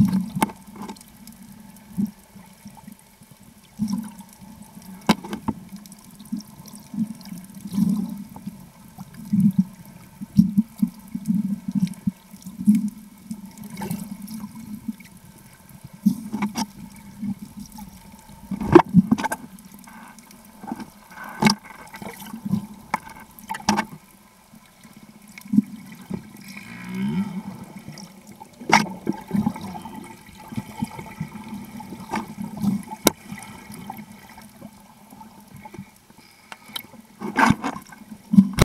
Mm-hmm.